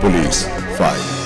Police 5.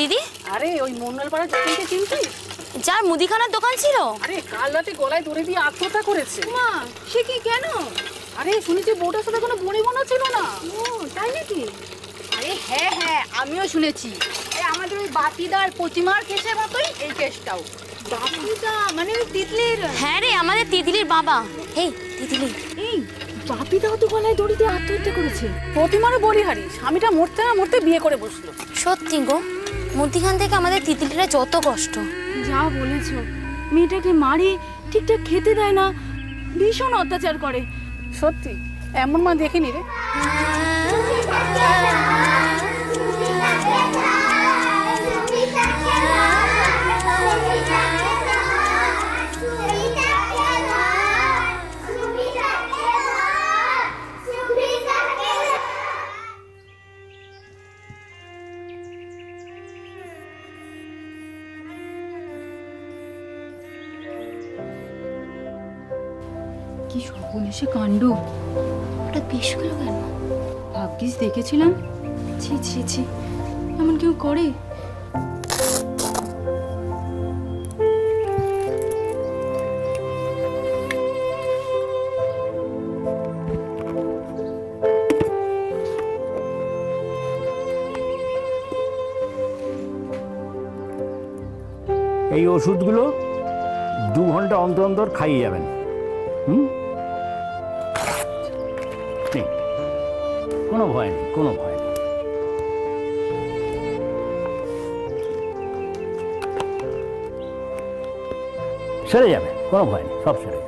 দিদি? আরে ওই মন্ডলপাড়া চিকেনকে চিনছিস? যার মুদিখানার দোকান ছিল। আরে কাল রাতে গলায় দড়ি দিয়ে আত্মহত্যা করেছে। মা সে কি কেন? আরে শুনেছি বউটার সাথে কোনো বনি বোনা ছিল না। ও তাই নাকি? আরে হ্যাঁ হ্যাঁ আমিও শুনেছি। এই আমাদের ওই বাপিদার প্রতিমার কেসের মতোই এই কেসটাও। বাপিদা মানে ওই তিতলির? হ্যাঁ রে আমাদের তিতলির বাবা। হেই তিতলি। এই বাপিদাও তো গলায় দড়ি দিয়ে আত্মহত্যা করেছে। প্রতিমারও বলিহারি স্বামীটা মরতে না মরতে বিয়ে করে বসল। সত্যি গো। মুদিখান থেকে আমাদের তিতলিরা যত কষ্ট। যা বলেছ মেয়েটাকে মারি ঠিকঠাক খেতে দেয় না ভীষণ অত্যাচার করে। সত্যি এমন মা দেখিনি রে। সর্বনেশে কাণ্ড। হঠাৎ বেশ গেল কেন? ভাগ্যিস দেখেছিলাম। ছি ছি ছি। এমন কেউ করে? এই ওষুধগুলো দু ঘণ্টা অন্তর অন্তর খাইয়ে যাবেন। হুম? কোনো ভয় নেই কোনো ভয় নেই। সেরে যাবে কোনো ভয় নেই সব সেরে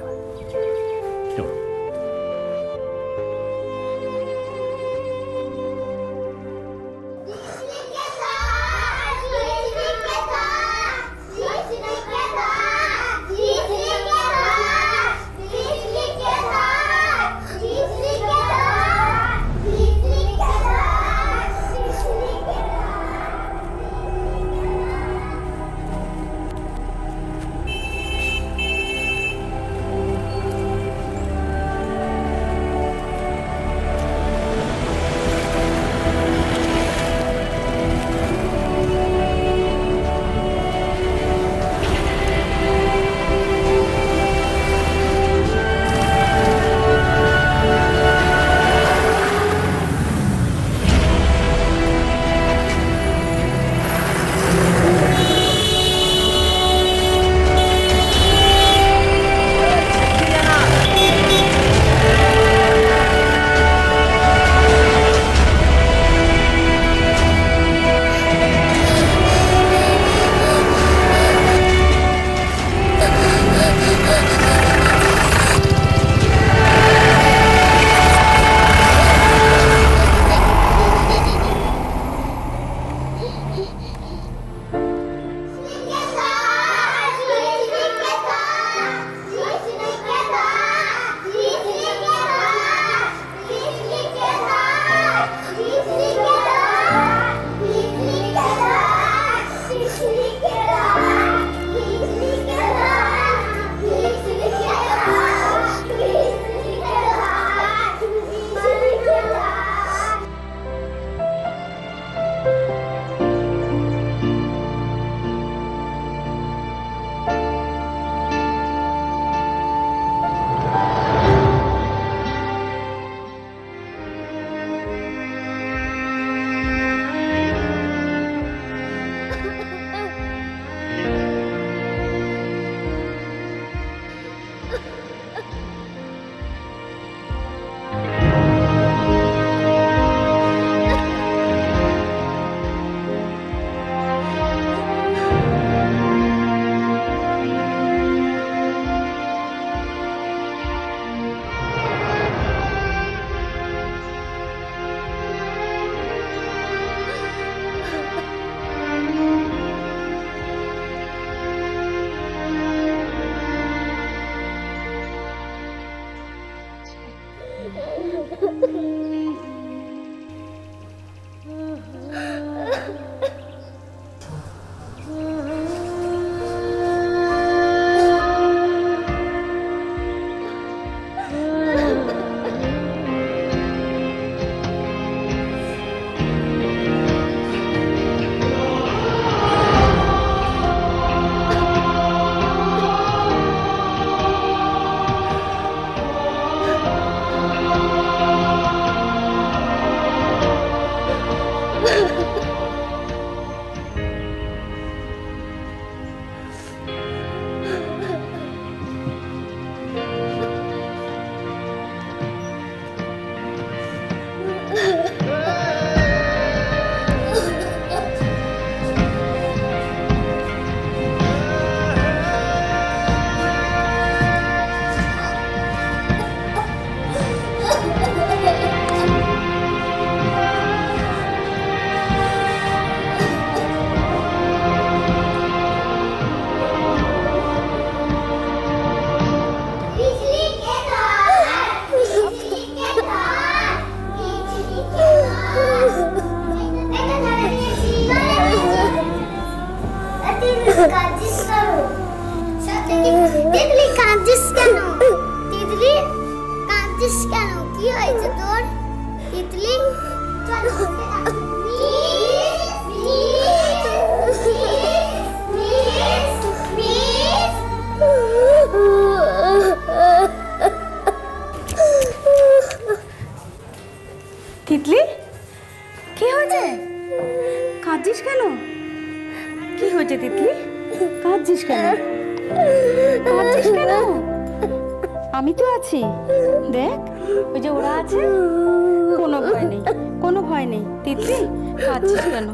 কোনো ভয় নেই, তিতলি। কাঁদছিস কেন?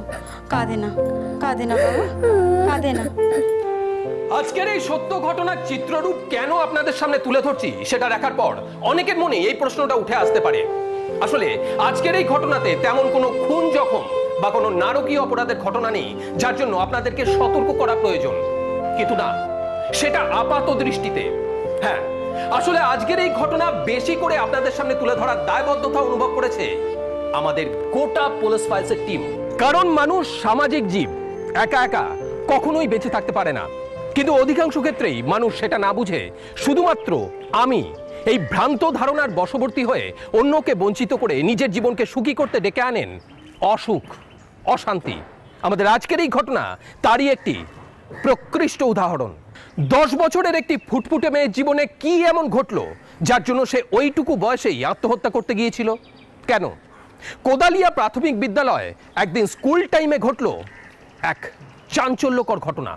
কাঁদে না কাঁদে না বাবা, কাঁদে না। আজকের এই সত্য ঘটনার চিত্ররূপ কেন আপনাদের সামনে তুলে ধরছি, সেটা দেখার পর অনেকের মনে এই প্রশ্নটা উঠে আসতে পারে। আসলে আজকের এই ঘটনাতে তেমন কোনো খুন জখম বা কোনো নারকীয় অপরাধের ঘটনা নেই, যার জন্য আপনাদেরকে সতর্ক করা প্রয়োজন। কিন্তু না, সেটা আপাত দৃষ্টিতে। হ্যাঁ আসলে আজকের এই ঘটনা বেশি করে আপনাদের সামনে তুলে ধরার দায়বদ্ধতা অনুভব করেছে আমাদের গোটা পুলিশ ফাইলসের টিম কারণ মানুষ সামাজিক জীব। একা একা কখনোই বেঁচে থাকতে পারে না। কিন্তু অধিকাংশ ক্ষেত্রেই মানুষ সেটা না বুঝে। শুধুমাত্র আমি, এই ভ্রান্ত ধারণার বশবর্তী হয়ে অন্যকে বঞ্চিত করে নিজের জীবনকে সুখী করতে ডেকে আনেন অসুখ, অশান্তি। আমাদের আজকের এই ঘটনা তারই একটি প্রকৃষ্ট উদাহরণ। দশ বছরের একটি ফুটফুটে মেয়ের জীবনে কি এমন ঘটলো, যার জন্য সে ওইটুকু বয়সেই আত্মহত্যা করতে গিয়েছিল? কেন? কোদালিয়া প্রাথমিক বিদ্যালয়ে একদিন স্কুল টাইমে ঘটল এক চাঞ্চল্যকর ঘটনা।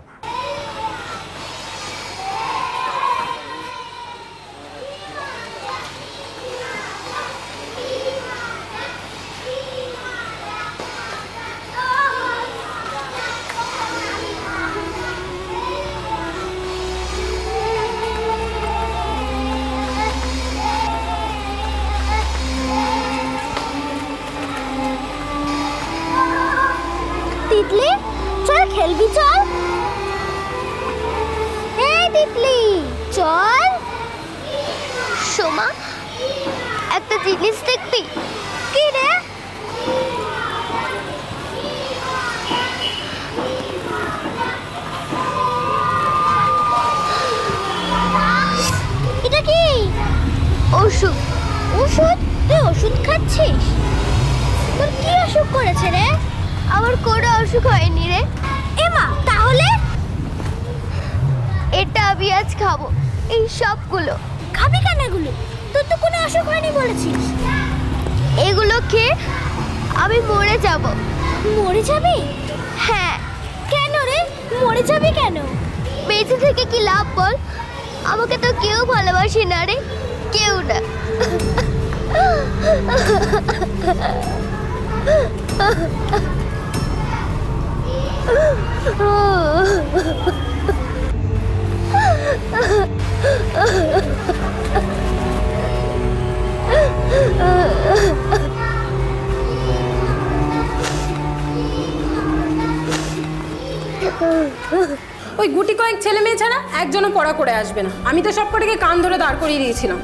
এক ছেলে মেয়ে ছাড়া একজনও পড়া করে আসবে না। আমি তো সব কটাকে কান ধরে দাঁড় করিয়ে দিয়েছিলাম।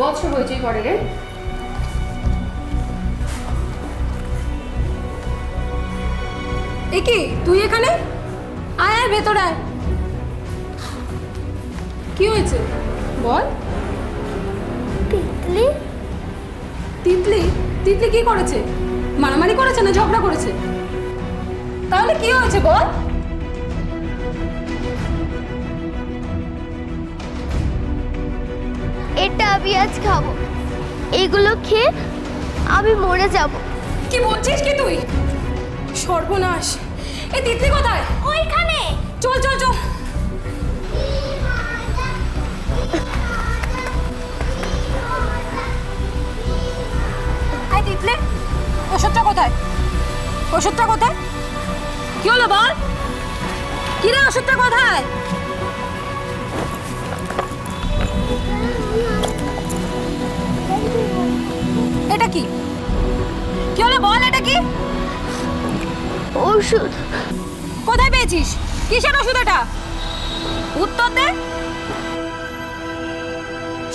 বছর হয়েছে পরে রে একি তুই এখানে? আয় আয় ভেতরে আয়। কি হয়েছে? বল। তিতলি? তিতলি? তিতলি কি করেছে? মারামারি করেছে না ঝগড়া করেছে? তাহলে কি হয়েছে বল? এটা আমি আজ খাব। এগুলো খেয়ে আমি মরে যাব। কি বলছিস কি তুই? সর্বনাশ। এই তিতলি কোথায়? ওইখানে। চল চল চল। তিতলি ওষুধটা কোথায়? ওষুধটা কোথায়? কি হলো বল? কি রে ওষুধটা কোথায়? এটা কি? কি হলো বল এটা কি? ওষুধ। কোথায় পেয়েছিস? কিসের ওষুধ এটা? উত্তর দে।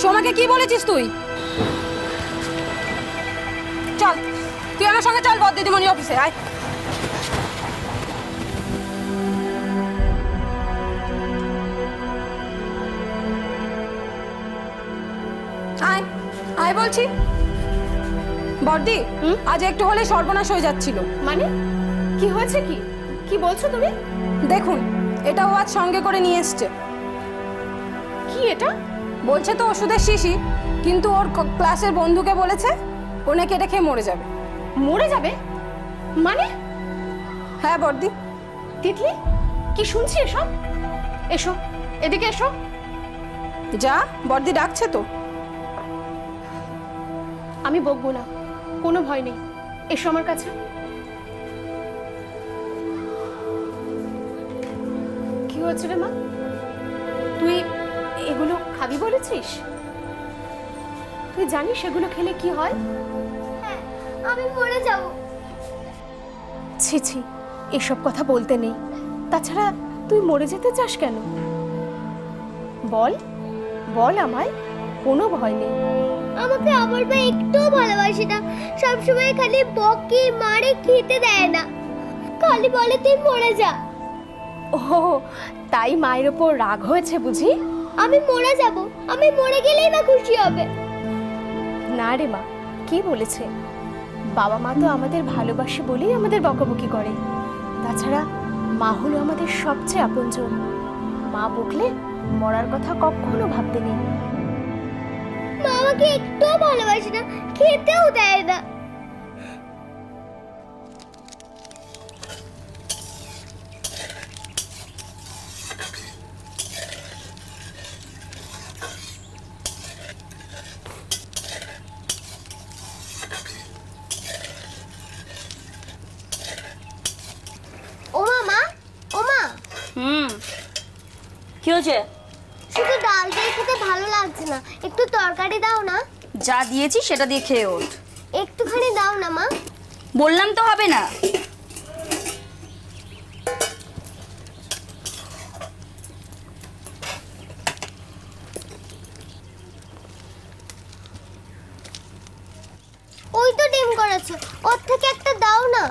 সোমাকে কি বলেছিস তুই? চল তুই আমার সঙ্গে চল বদ দিদিমণি অফিসে আয়। আয় আয় বলছি। বর্দি আজ একটু হলে সর্বনাশ হয়ে যাচ্ছিল। মানে? কি হয়েছে কি? কি বলছো তুমি? দেখুন এটা ও আজ সঙ্গে করে নিয়ে এসছে। কি এটা? বলছে তো ওষুধের শিশি কিন্তু ওর ক্লাসের বন্ধুকে বলেছে ও নাকি এটা খেয়ে মরে যাবে। মরে যাবে? মানে? হ্যাঁ বর্দি। তিতলি কি শুনছি এসব? এসো এদিকে এসো। যা বর্দি ডাকছে তো। আমি বকবো না। কোনো ভয় নেই। এসো আমার কাছে। কি হয়েছে রে মা? তুই এগুলো খাবি বলেছিস? তুই জানিস এগুলো খেলে কি হয়? হ্যাঁ আমি মরে যাব। ছি ছি এসব কথা বলতে নেই। তাছাড়া তুই মরে যেতে চাস কেন? বল বল আমায়। কোনো ভয় নেই। আমাকে আমার মা একটুও ভালোবাসে না। সবসময় খালি বকে মারে খেতে দেয় না। খালি বলে তুই মরে যা। ও তাই মায়ের ওপর রাগ হয়েছে বুঝি? আমি মরে যাব। আমি মরে গেলেই মা খুশি হবে। না রে মা কি বলেছে? বাবা মা তো আমাদের ভালোবাসে বলেই আমাদের বকাবকি করে। তাছাড়া মা হলো আমাদের সবচেয়ে আপনজন। মা বকলে মরার কথা কখনো ভাবতে নেই। মা আমাকে একটুও ভালোবাসে না খেতেও দেয় না। দিয়েছি সেটা দিয়ে খেয়ে ওঠ। একটুখানি দাও না মা। বললাম তো হবে না। ওই তো ডিম করেছে। ওর থেকে একটা দাও না।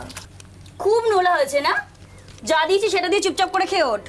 খুব নোলা হয়েছে না? যা দিয়েছি সেটা দিয়ে চুপচাপ করে খেয়ে ওঠ।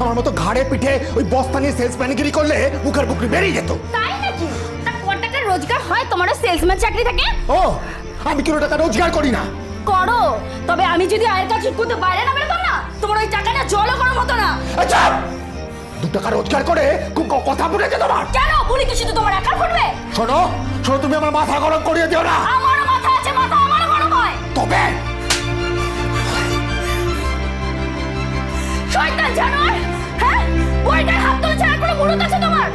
আমার মতো ঘাড়ে পিঠে ওই বস্তা নিয়ে সেলস ম্যানেজারি করলে মুখের বুকরি বেরিয়ে যেত। তাই নাকি? তা ক টাকা রোজগার হয় তোমারও সেলসম্যান চাকরি থাকে? ও আমি কিলো টাকা রোজগার করি না। করো তবে আমি যদি আয়ের ঠিক করতে বাইরে না বেরোতাম না তোমার ওই টাকাটা জলও গরম হতো না। চুপ! দু টাকা রোজগার করে কথা ফুটেছে তোমার কেন? বলি কি শুধু তোমার একা ফুটবে শোনো শোনো তুমি আমার মাথা গরম করিয়ে দিও না। আমারও মাথা মাথা আছে মাথা আমারও গরম হয়। তবে শয়তান জানোয়ার হ্যাঁ? বইটার হাত তুলছে আর কোনো মুরত আছে তোমার?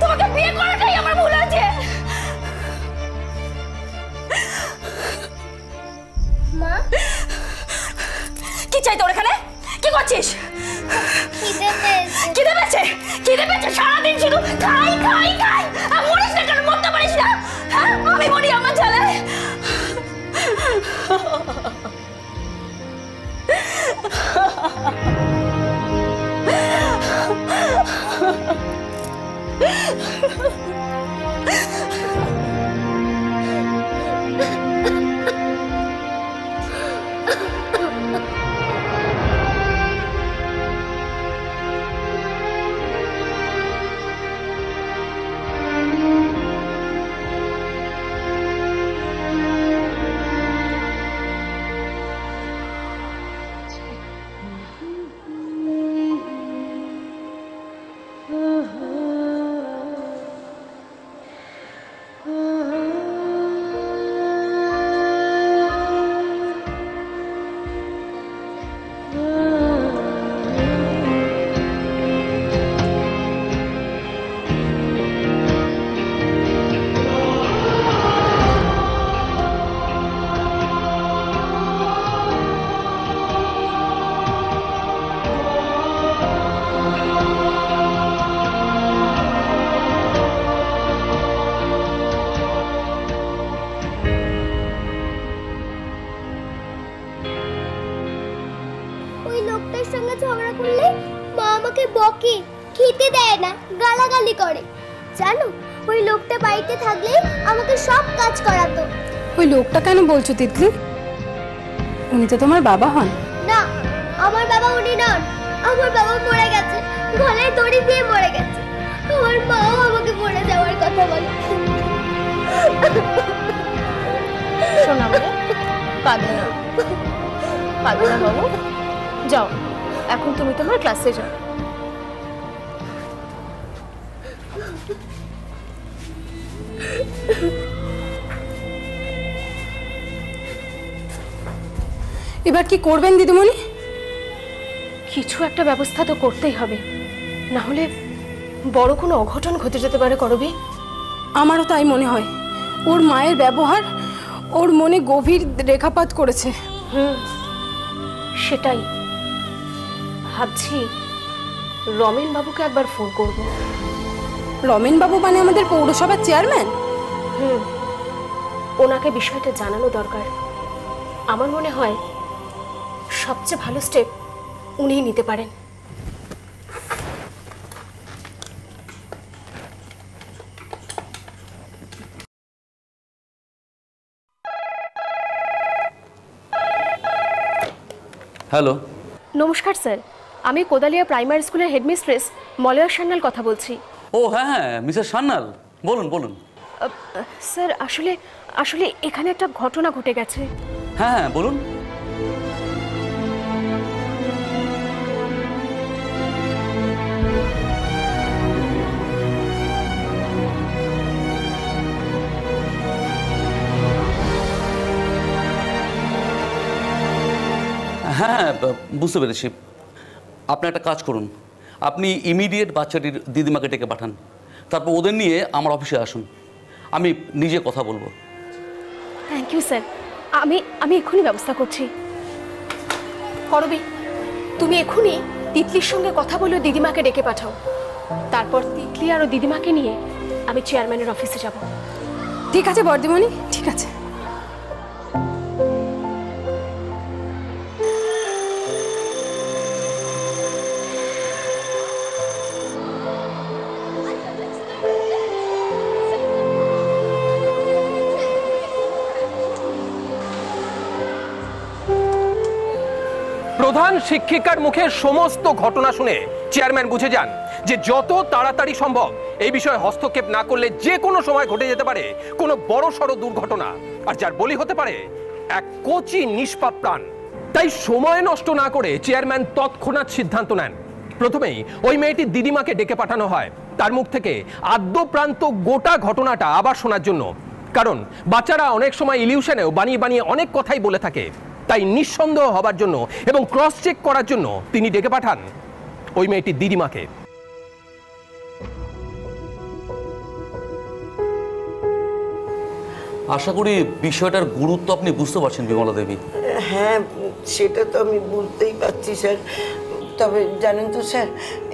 তোমাকে বিয়ে করাটাই আমার ভুল আছে মা? কি চাই তোর এখানে? কি করছিস? খিদে পেয়েছে। খিদে পেয়েছে? সারাদিন শুধু? খাই খাই খাই। আর মরিস না কেন? মরতে পারিস না? হ্যাঁ? আমি মরি আমার জ্বালায় ওই 哈哈哈 লোকটা কেন বলছো তিতলি? উনি তো তোমার বাবা হন। না আমার বাবা উনি নন। আমার বাবা মরে গেছে। গলায় দড়ি দিয়ে মরে গেছে। আমার মাও আমাকে মরে যাওয়ার কথা বলে। শোনা বলে কাঁদো না। কাঁদো না বাবু। যাও এখন তুমি তোমার ক্লাসে যাও। এবার কি করবেন দিদিমণি? কিছু একটা ব্যবস্থা তো করতেই হবে। না হলে বড় কোনো অঘটন ঘটে যেতে পারে করবি? আমারও তাই মনে হয়। ওর মায়ের ব্যবহার ওর মনে গভীর রেখাপাত করেছে। হুম সেটাই। ভাবছি রমেন বাবুকে একবার ফোন করব। রমেন বাবু মানে আমাদের পৌরসভার চেয়ারম্যান? হুম ওনাকে বিষয়টা জানানো দরকার। আমার মনে হয় সবচেয়ে ভালো স্টেপ উনিই নিতে পারেন। হ্যালো নমস্কার স্যার। আমি কোদালিয়া প্রাইমারি স্কুলের হেডমিস্ট্রেস মলয়া সান্যাল কথা বলছি। ও হ্যাঁ হ্যাঁ মিসেস সান্যাল। বলুন বলুন। স্যার আসলে আসলে এখানে একটা ঘটনা ঘটে গেছে। হ্যাঁ হ্যাঁ বলুন। হ্যাঁ হ্যাঁ বুঝতে পেরেছি। আপনি একটা কাজ করুন। আপনি ইমিডিয়েট বাচ্চাটির দিদিমাকে ডেকে পাঠান। তারপর ওদের নিয়ে আমার অফিসে আসুন। আমি নিজে কথা বলব। থ্যাংক ইউ স্যার আমি আমি এক্ষুনি ব্যবস্থা করছি। করবি? তুমি এক্ষুনি তিতলির সঙ্গে কথা বলে দিদিমাকে ডেকে পাঠাও। তারপর তিতলি আর ও দিদিমাকে নিয়ে আমি চেয়ারম্যানের অফিসে যাব। ঠিক আছে বর্দিমণি। ঠিক আছে। শিক্ষিকার মুখে সমস্ত ঘটনা শুনে চেয়ারম্যান বুঝে যান যে যত তাড়াতাড়ি সম্ভব এই বিষয়ে হস্তক্ষেপ না করলে যে কোনো সময় ঘটে যেতে পারে কোনো বড় সড়ো দুর্ঘটনা। আর যার বলি হতে পারে, এক কোচি নিষ্পাপ প্রাণ। তাই সময় নষ্ট না করে চেয়ারম্যান তৎক্ষণাৎ সিদ্ধান্ত নেন। প্রথমেই ওই মেয়েটির দিদিমাকে ডেকে পাঠানো হয়। তার মুখ থেকে আদ্যপ্রান্ত গোটা ঘটনাটা আবার শোনার জন্য। কারণ বাচ্চারা অনেক সময় ইলিউশনেও বানিয়ে বানিয়ে অনেক কথাই বলে থাকে। তাই নিঃসন্দেহ হবার জন্য এবং ক্রস চেক করার জন্য তিনি ডেকে পাঠান ওই মেয়েটির দিদিমাকে। আশা করি বিষয়টার গুরুত্ব আপনি বুঝতে পারছেন বিমলা দেবী। হ্যাঁ সেটা তো আমি বুঝতেই পারছি স্যার। তবে জানেন তো স্যার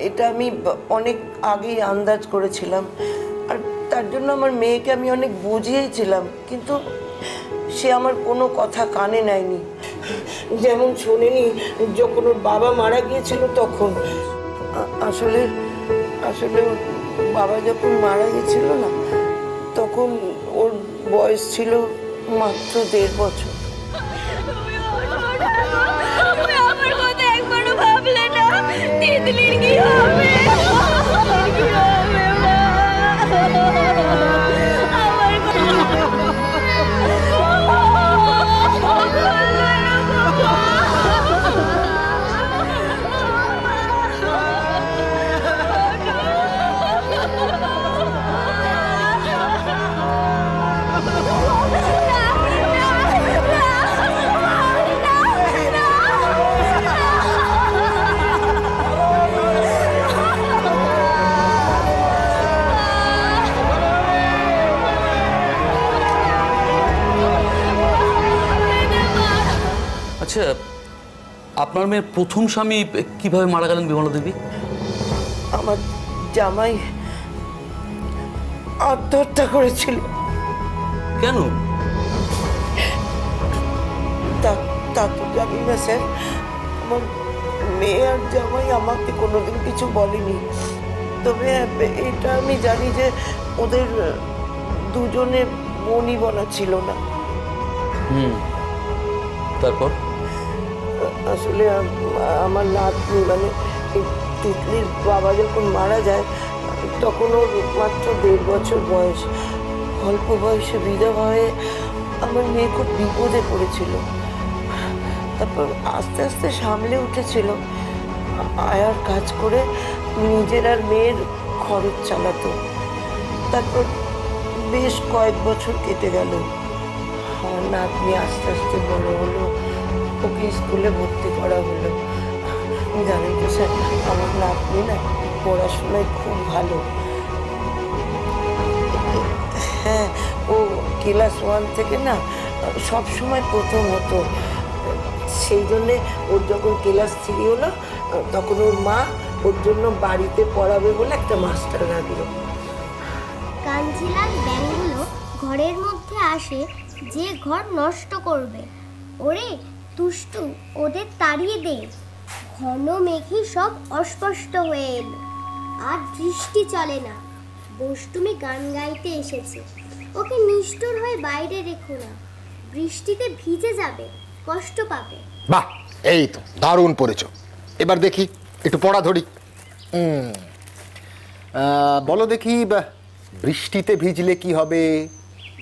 এটা আমি অনেক আগেই আন্দাজ করেছিলাম। আর তার জন্য আমার মেয়েকে আমি অনেক বুঝিয়েছিলাম কিন্তু সে আমার কোনো কথা কানে নেয়নি। যেমন শোনেনি, যখন ওর বাবা মারা গিয়েছিল তখন। আসলে আসলে বাবা যখন মারা গেছিল না, তখন ওর বয়স ছিল মাত্র দেড় বছর। আপনার মেয়ের প্রথম স্বামী কীভাবে মারা গেলেন বিমলা দেবী? আমার জামাই আত্মহত্যা করেছিল। কেন? তা তা তো জানি না স্যার। আমার মেয়ে আর জামাই আমাকে কোনোদিন কিছু বলেনি। তবে এটা আমি জানি যে ওদের দুজনে বনা ছিল না। হুম। তারপর? আসলে আমার নাতনি মানে তিতলির বাবা যখন মারা যায়, তখন ওর মাত্র দেড় বছর বয়স। অল্প বয়সে বিধবা হয়ে আমার মেয়ে খুব বিপদে পড়েছিল। তারপর আস্তে আস্তে সামলে উঠেছিল। আয়ার কাজ করে নিজের আর মেয়ের খরচ চালাতো। তারপর বেশ কয়েক বছর কেটে গেল। আমার নাতনি আস্তে আস্তে বড় হলো। ওকে স্কুলে ভর্তি করা হলো। জানেন তো স্যার, আমার নাতনি না পড়াশোনায় খুব ভালো। হ্যাঁ ও ক্লাস ওয়ান থেকে না সব সময় প্রথম হতো। সেই জন্যে ওর যখন ক্লাস থ্রি হলো, তখন ওর মা ওর জন্য বাড়িতে পড়াবে বলে একটা মাস্টার রাখল। কাঞ্জিলাল ব্যাঙগুলো ঘরের মধ্যে আসে, যে ঘর নষ্ট করবে। ওরে দুষ্টু ওদের তাড়িয়ে দে। ঘন মেঘে সব অস্পষ্ট হয়ে এলো। আর দৃষ্টি চলে না। বষ্টুমি গান গাইতে এসেছে। ওকে নিষ্ঠুর হয়ে বাইরে রেখো না। বৃষ্টিতে ভিজে যাবে কষ্ট পাবে। বাহ এই তো দারুণ পড়েছ। এবার দেখি একটু পড়া ধরি। বলো দেখি বৃষ্টিতে ভিজলে কি হবে?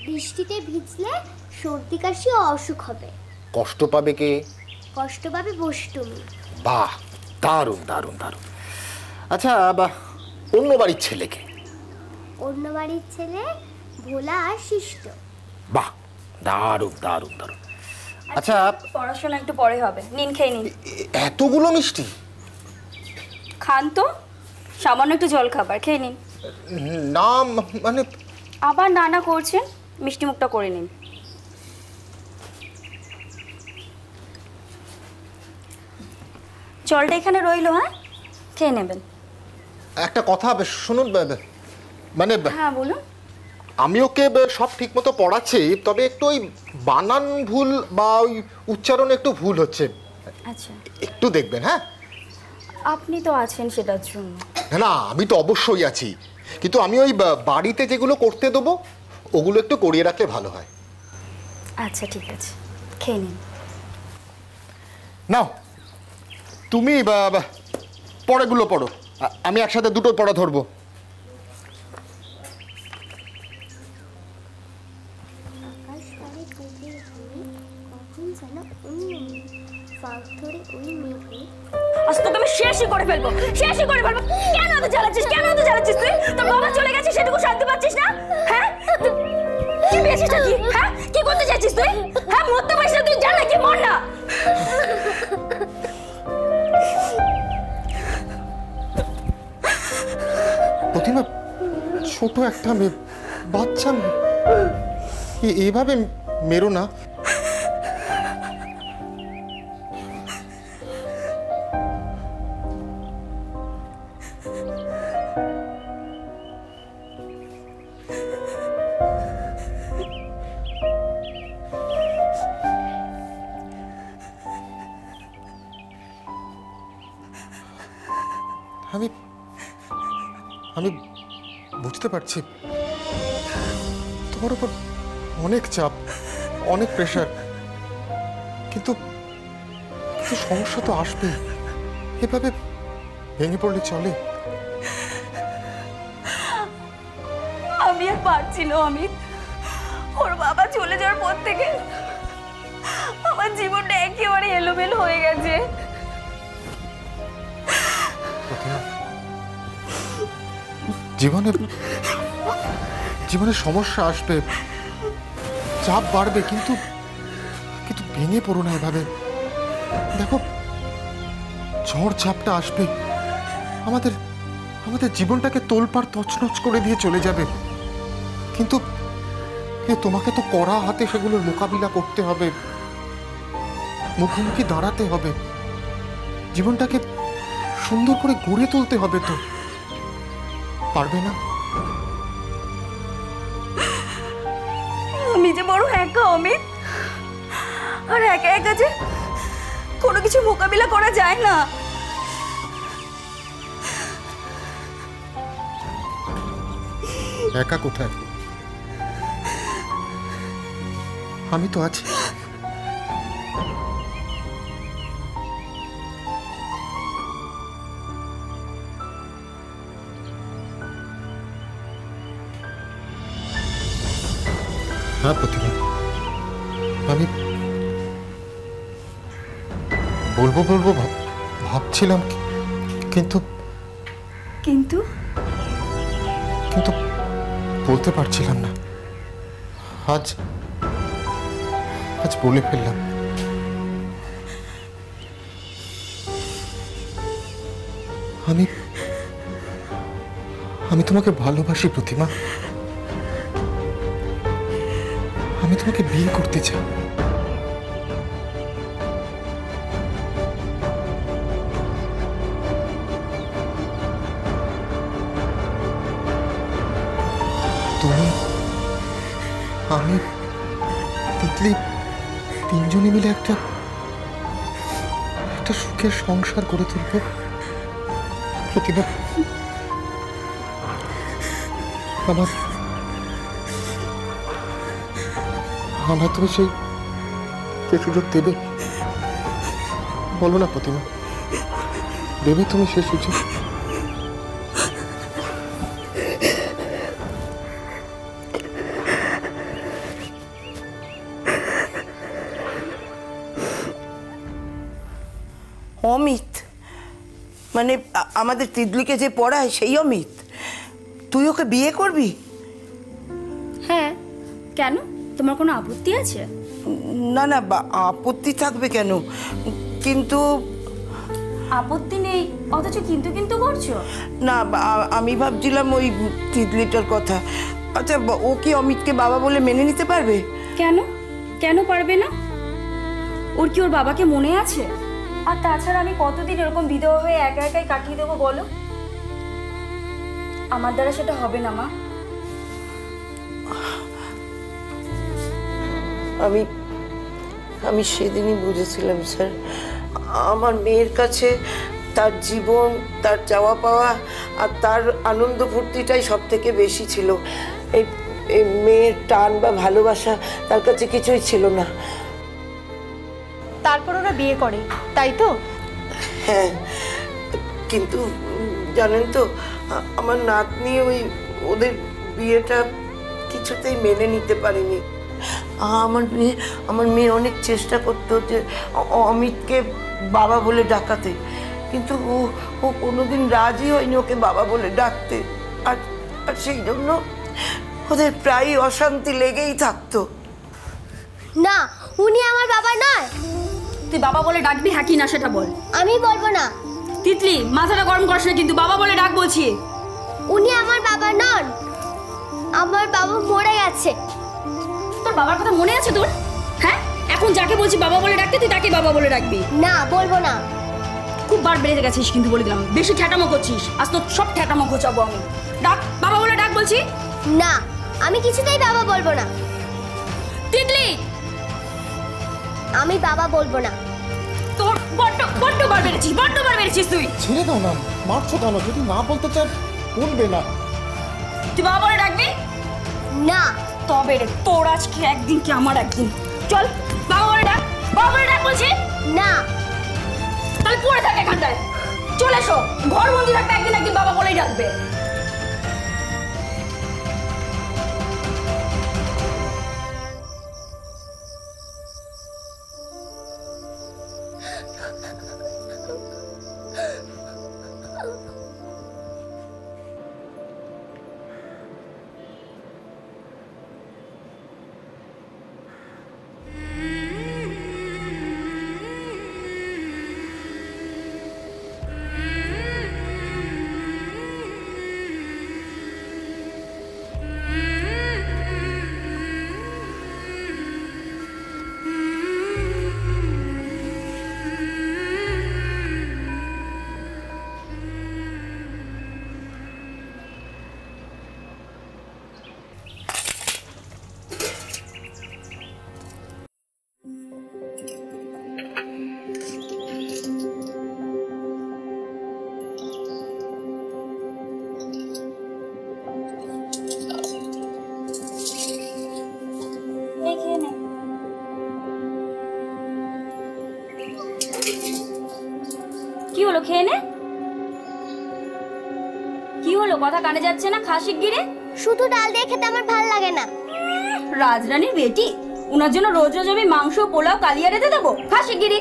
বৃষ্টিতে ভিজলে সর্দি কাশি অসুখ হবে। কষ্ট পাবে কে? কষ্ট পাবে বষ্টুমি বাহ দারুণ দারুণ দারুণ। আচ্ছা বা অন্য বাড়ির ছেলেকে? অন্য বাড়ির ছেলে ভোলা আর শিষ্ট। বাহ দারুণ দারুণ দারুণ। আচ্ছা পড়াশোনা একটু পরে হবে নিন খেয়ে নিন। এতগুলো মিষ্টি? খান তো সামান্য একটু জল খাবার খেয়ে নিন। নাম মানে আবার নানা করছেন মিষ্টি মুখটা করে নিন। জলটা এখানে রইল হ্যাঁ? খেয়ে নেবেন। একটা কথা শুনুন মানে হ্যাঁ বলুন। আমি ওকে সব ঠিকমতো পড়াচ্ছি তবে একটু ওই বানান ভুল বা ওই উচ্চারণ একটু ভুল হচ্ছে। আচ্ছা। একটু দেখবেন হ্যাঁ? আপনি তো আছেন সেটার জন্য। না না আমি তো অবশ্যই আছি। কিন্তু আমি ওই বাড়িতে যেগুলো করতে দেবো ওগুলো একটু করিয়ে রাখলে ভালো হয়। আচ্ছা ঠিক আছে। খেয়ে নিন। নাও। তুমি বা- বা- পড়াগুলো পড়ো। আমি একসাথে দুটো পড়া ধরবো। আজ তোকে আমি শেষই করে ফেলব শেষই করে ফেলব। কেন এত জ্বালাচ্ছিস? কেন এত জ্বালাচ্ছিস তুই? তোর বাবা চলে গেছে সেটুকু শান্তি পাচ্ছিস না? হ্যাঁ? তুই- কি পেয়েছিস তুই? হ্যাঁ মরতে পারিস না তুই জানা কি মর না ছোট একটা মেয়ে বাচ্চা মেয়ে। এভাবে মেরো না। বুঝতে পারছি। তোমার উপর অনেক চাপ অনেক প্রেশার কিন্তু কিন্তু সমস্যা তো আসবেই। এভাবে ভেঙে পড়লে চলে। আমি আর পারছি না অমিত। ওর বাবা চলে যাওয়ার পর থেকে আমার জীবনটা একেবারে এলোমেলো হয়ে গেছে। জীবনে জীবনে সমস্যা আসবে, চাপ বাড়বে, কিন্তু কিন্তু ভেঙে পড়ো না এভাবে। দেখো, ঝড় ঝাপটা আসবে, আমাদের আমাদের জীবনটাকে তোলপাড় তছনছ করে দিয়ে চলে যাবে। কিন্তু তোমাকে তো কড়া হাতে সেগুলোর মোকাবিলা করতে হবে, মুখোমুখি দাঁড়াতে হবে, জীবনটাকে সুন্দর করে গড়ে তুলতে হবে তো। পারবে না? যে বড় একা, অমিত। আর একা একা যে কোনো কিছু মোকাবিলা করা যায় না। একা কোথায়? আমি তো আছি। হ্যাঁ প্রতিভা। আমি বলব বলব ভাব- ভাবছিলাম কিন্তু কিন্তু? কিন্তু বলতে পারছিলাম না। আজ আজ বলে ফেললাম। আমি আমি তোমাকে ভালোবাসি প্রতিমা। তোমাকে বিয়ে করতে চাই। তুমি, আমি, তিতলি, তিনজনে মিলে একটা একটা সুখের সংসার করে তুলব। প্রতিভা আমার আমার তুমি সেই সে সুযোগ দেবে। বলো না, প্রতিমা। দেবে তুমি সে সুযোগ। অমিত। মানে আমাদের তিদলিকে যে পড়ায় সেই অমিত। তুই ওকে বিয়ে করবি? আছে? না না বা- আপত্তি থাকবে কেন? কিন্তু আপত্তি নেই অথচ কিন্তু কিন্তু করছ। না আমি ভাবছিলাম ওই তিতলিটার কথা। আচ্ছা ও কি অমিতকে বাবা বলে মেনে নিতে পারবে? কেন? কেন পারবে না? ওর কি ওর বাবাকে মনে আছে? আর তাছাড়া আমি কতদিন এরকম বিধবা হয়ে একা একাই কাটিয়ে দেবো বলো? আমার দ্বারা সেটা হবে না মা। আমি আমি সেদিনই বুঝেছিলাম স্যার আমার মেয়ের কাছে তার জীবন তার চাওয়া পাওয়া আর তার আনন্দ ফুর্তিটাই সব থেকে বেশি ছিল। এই এই মেয়ের টান বা ভালোবাসা তার কাছে কিছুই ছিল না। তারপর ওরা বিয়ে করে তাই তো? হ্যাঁ কিন্তু জানেন তো আমার নাতনি ওই ওদের বিয়েটা কিছুতেই মেনে নিতে পারেনি। আমার মেয়ে আমার মেয়ে অনেক চেষ্টা করতো যে অমিতকে বাবা বলে ডাকাতে। কিন্তু ও ও কোনোদিন রাজি হয়নি ওকে বাবা বলে ডাকতে। আর আর সেই জন্য ওদের প্রায়ই অশান্তি লেগেই থাকতো। না উনি আমার বাবা নয়। তুই বাবা বলে ডাকবি হ্যাঁ কি না সেটা বল। আমি বলব না। তিতলি মাথাটা গরম করিস না কিন্তু বাবা বলে ডাক বলছি। উনি আমার বাবা নন। আমার বাবা মরে গেছে। তোর বাবার কথা মনে আছে তোর? হ্যাঁ? এখন যাকে বলছি বাবা বলে ডাকতে তুই তাকে বাবা বলে ডাকবি। না বলব না। খুব বার বেড়ে গেছিস কিন্তু বলে দিলাম। বেশি ঠেটামো করছিস। আজ তো সব ঠেটামো ঘোচাবো আমি। ডাক বাবা বলে ডাক বলছি? না আমি কিছুতেই বাবা বলব না। তিতলি! আমি বাবা বলব না। তোর বড্ড বড্ড বার বেড়েছিস বড্ড বার বেড়েছিস তুই। ছেড়ে দাও না মারছো কেন? যদি না বলতে চান বলবে না। তুই বাবা বলে ডাকবি? না তবে রে তোর আজকে একদিন কি আমার একদিন? চল বাবা বলে ডাক বাবা বলে ডাক বলছি? না। তাহলে পড়ে থাকে এখানটায়। চলে এসো ঘর বন্দি থাকবে একদিন একদিন বাবা বলেই ডাকবে। কথা কানে যাচ্ছে না খাসিক গিরে শুধু ডাল দিয়ে খেতে আমার ভালো লাগে না। রাজরানীর বেটি উনার জন্য রোজ রোজ আমি মাংস পোলাও কালিয়া রেঁধে দেবো। খাসিক গিরি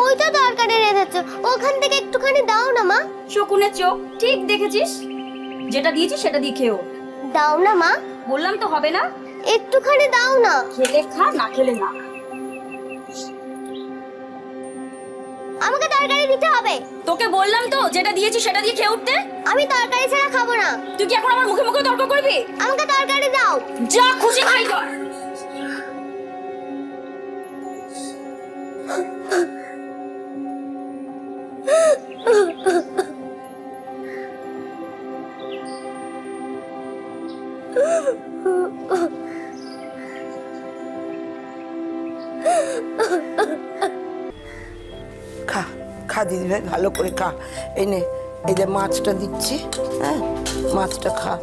ওই তো তরকারি রেখেছো ওখান থেকে একটুখানি দাও না মা। শকুনের চোখ ঠিক দেখেছিস? যেটা দিয়েছি সেটা দিয়ে খেও দাও না মা। বললাম তো হবে না। একটুখানি দাও না। খেলে খা না খেলে না। বললাম তো যেটা দিয়েছি সেটা দিয়ে খেয়ে উঠতে? আমি তরকারি ছাড়া খাব না। তুই কি এখন আমার মুখে মুখে তর্ক করবি? আমাকে তরকারি দাও। যা খুশি খাই কর। খা দিদি ভাই ভালো করে খা। এই নে, এই যে মাছটা দিচ্ছি হ্যাঁ মাছটা খা।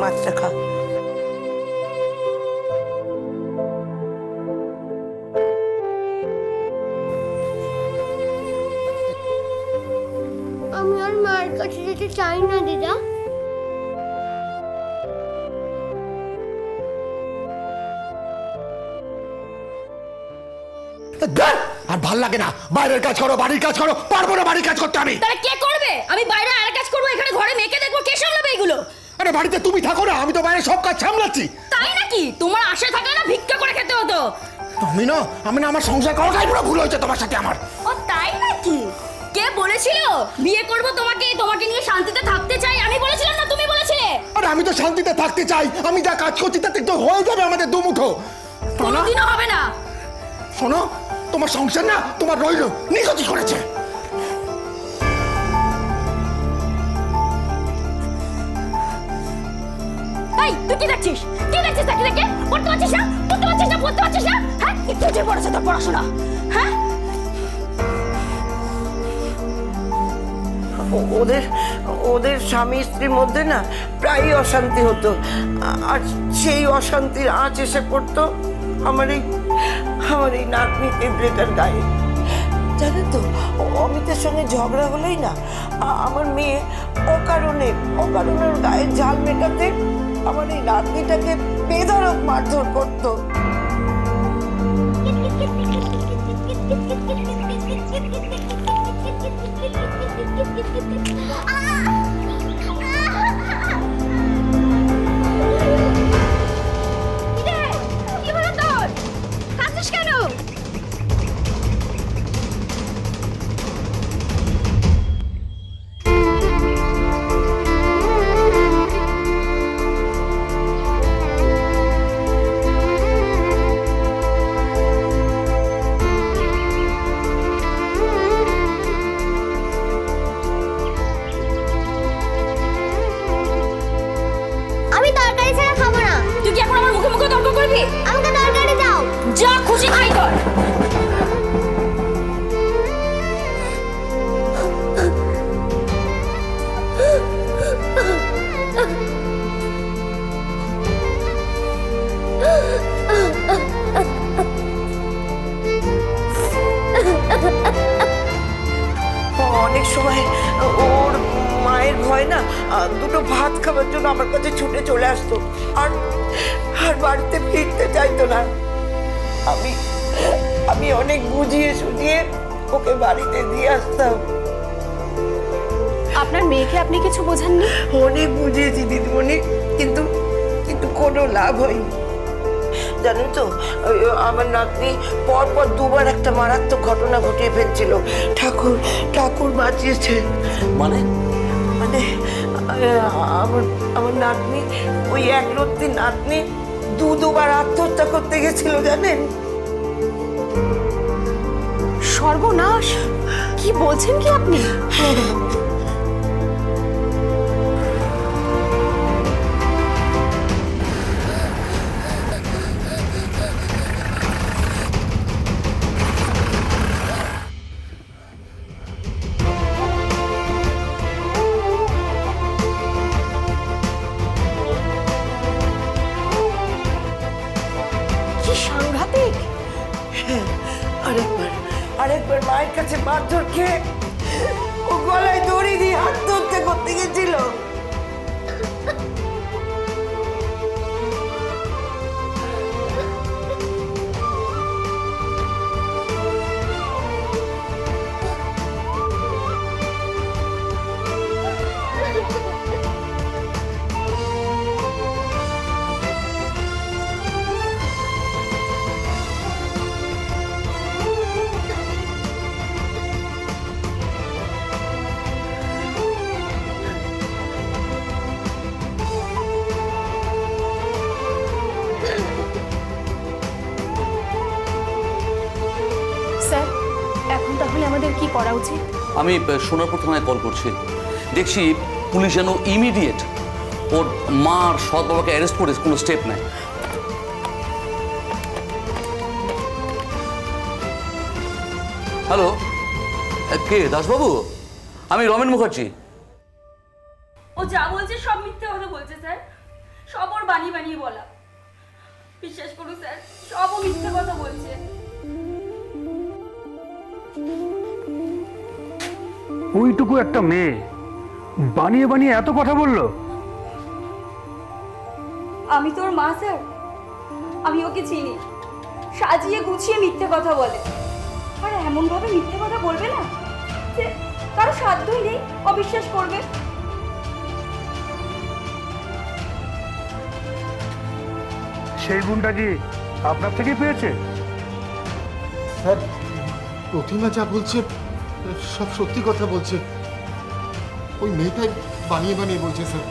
মাছটা খা। আমি আর মায়ের কাছে যেতে চাই না, দিদা। ভালো লাগে না। বাইরের কাজ করো বাড়ির কাজ করো পারব না বাড়ির কাজ করতে আমি। তাহলে কে করবে? আমি বাইরে আর কাজ করব এখানে ঘরে মেয়েকে দেখব কে সামলাবে এগুলো? আরে বাড়িতে তুমি থাকো না আমি তো বাইরে সব কাজ সামলাচ্ছি। তাই নাকি? তোমার আশা থাকলে না ভিক্ষা করে খেতে হতো। আমি না আমি না আমার সংসার করাটাই পুরো ভুল হয়েছে তোমার সাথে আমার। ও তাই নাকি? কে বলেছিল? বিয়ে করব তোমাকে তোমাকে নিয়ে শান্তিতে থাকতে চাই? আমি বলেছিলাম না তুমি বলেছিলে। আরে আমি তো শান্তিতে থাকতে চাই। আমি যা কাজ করছি তাতে তো হয়ে যাবে আমাদের দুমুঠো। কোনোদিনও হবে না। শোনো তোমার সংসার না তোমার রইল নিখতি করেছে। তুই কি দেখছিস? কি দেখছিস তাকে দেখে? পড়তে পারছিস না? পড়তে পারছিস না? পড়তে পারছিস না? হ্যাঁ একটু যে পড়েছে তোর পড়াশোনা। হ্যাঁ? ওদের ওদের স্বামী স্ত্রীর মধ্যে না প্রায়ই অশান্তি হতো। আর সেই অশান্তির আঁচ এসে পড়তো আমার এই আমার এই নাতনি পেবরেটার গায়ে জানেন তো, অমিতের সঙ্গে ঝগড়া হলেই না আমার মেয়ে অকারণে অকারণে ওর গায়ে জাল মেটাতে আমার এই নাতনিটাকে বেধরক মারধর করতো! লাভ হয়নি। জানেন তো আমার নাতনি পর পর দুবার একটা মারাত্মক ঘটনা ঘটিয়ে ফেলছিল। ঠাকুর ঠাকুর বাঁচিয়েছে মানে মানে আমার আমার নাতনি ওই এক রত্তি নাতনি দু দুবার আত্মহত্যা করতে গেছিল জানেন? সর্বনাশ কি বলছেন কি আপনি? মায়ের পাথরকে খেয়ে ও গলায় দড়ি দিয়ে আত্মহত্যা করতে গেছিল। আমি সোনারপুর থানায় কল করছি। দেখছি পুলিশ যেন ইমিডিয়েট ওর মা আর সৎ বাবাকে অ্যারেস্ট করে কোনো স্টেপ নেয় হ্যালো কে, দাসবাবু? আমি রমেন মুখার্জি। ও যা বলছে সব মিথ্যে কথা বলছে, স্যার। সব ওর বানিয়ে বানিয়ে বলা। বিশ্বাস করুন, স্যার, সব ও মিথ্যে কথা বলছে। ওইটুকু একটা মেয়ে। বানিয়ে বানিয়ে এত কথা বলল। আমি তোর মা স্যার। আমি ওকে চিনি। সাজিয়ে গুছিয়ে মিথ্যে কথা বলে। আর এমন ভাবে মিথ্যে কথা বলবে না যে কারও সাধ্যই নেই অবিশ্বাস করবে। সেই গুণটা কি আপনার থেকেই পেয়েছে? স্যার প্রতিমা যা বলছে সব সত্যি কথা বলছে। ওই মেয়েটাই বানিয়ে বানিয়ে বলছে স্যার।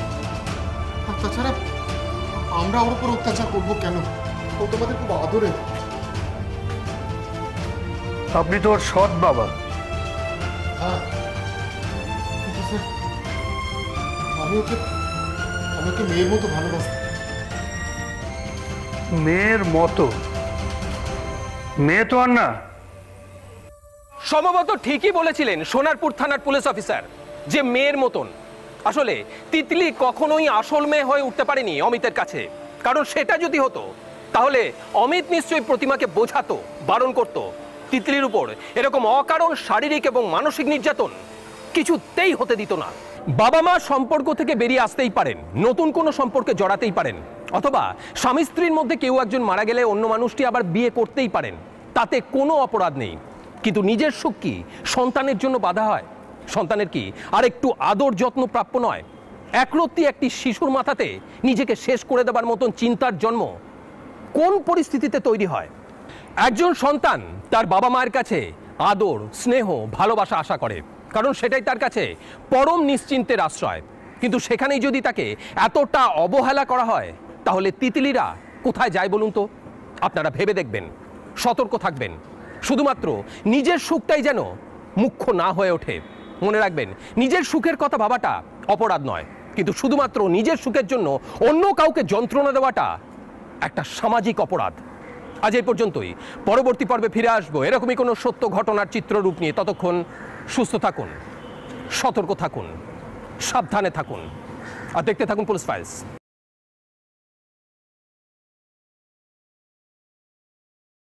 আর তাছাড়া আমরা ওর উপর অত্যাচার করব কেন? ও তোমাদের খুব আদরে আপনি তো ওর সৎ বাবা। হ্যাঁ। আমি ওকে আমি ওকে মেয়ের মতো ভালোবাসি। মেয়ের মতো? মেয়ে তো আর না। সম্ভবত ঠিকই বলেছিলেন সোনারপুর থানার পুলিশ অফিসার, যে মেয়ের মতন। আসলে তিতলি কখনোই আসল মেয়ে হয়ে উঠতে পারেনি অমিতের কাছে। কারণ সেটা যদি হতো, তাহলে অমিত নিশ্চয়ই প্রতিমাকে বোঝাতো, বারণ করত। তিতলির উপর এরকম অকারণ শারীরিক এবং মানসিক নির্যাতন কিছুতেই হতে দিত না। বাবা মা সম্পর্ক থেকে বেরিয়ে আসতেই পারেন, নতুন কোনো সম্পর্কে জড়াতেই পারেন। অথবা স্বামী স্ত্রীর মধ্যে কেউ একজন মারা গেলে অন্য মানুষটি আবার বিয়ে করতেই পারেন। তাতে কোনো অপরাধ নেই। কিন্তু নিজের সুখ কি? সন্তানের জন্য বাধা হয়। সন্তানের কি? আর একটু আদর যত্ন প্রাপ্য নয়। একরত্তি একটি শিশুর মাথাতে নিজেকে শেষ করে দেবার মতন চিন্তার জন্ম কোন পরিস্থিতিতে তৈরি হয়? একজন সন্তান তার বাবা মায়ের কাছে আদর, স্নেহ, ভালোবাসা আশা করে। কারণ সেটাই তার কাছে পরম নিশ্চিন্তের আশ্রয়। কিন্তু সেখানেই যদি তাকে এতটা অবহেলা করা হয়, তাহলে তিতিলিরা কোথায় যায় বলুন তো? আপনারা ভেবে দেখবেন, সতর্ক থাকবেন। শুধুমাত্র নিজের সুখটাই যেন মুখ্য না হয়ে ওঠে। মনে রাখবেন, নিজের সুখের কথা ভাবাটা অপরাধ নয়। কিন্তু শুধুমাত্র নিজের সুখের জন্য অন্য কাউকে যন্ত্রণা দেওয়াটা একটা সামাজিক অপরাধ। আজ এই পর্যন্তই। পরবর্তী পর্বে ফিরে আসব এরকমই কোনো সত্য ঘটনার চিত্ররূপ নিয়ে। ততক্ষণ সুস্থ থাকুন, সতর্ক থাকুন, সাবধানে থাকুন। আর দেখতে থাকুন পুলিশ ফাইলস।